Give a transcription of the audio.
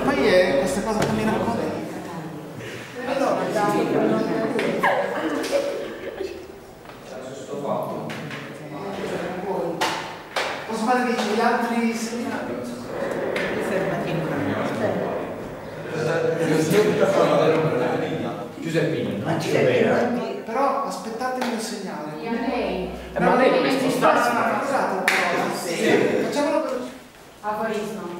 poi è questa cosa che mi racconta. Allora, posso fare gli altri seminari? Giuseppina. non. Però aspettatemi un segnale. E a lei? Eh, ma lei deve spostarsi. Scusate, però. Sì. Facciamolo per... Aforismo.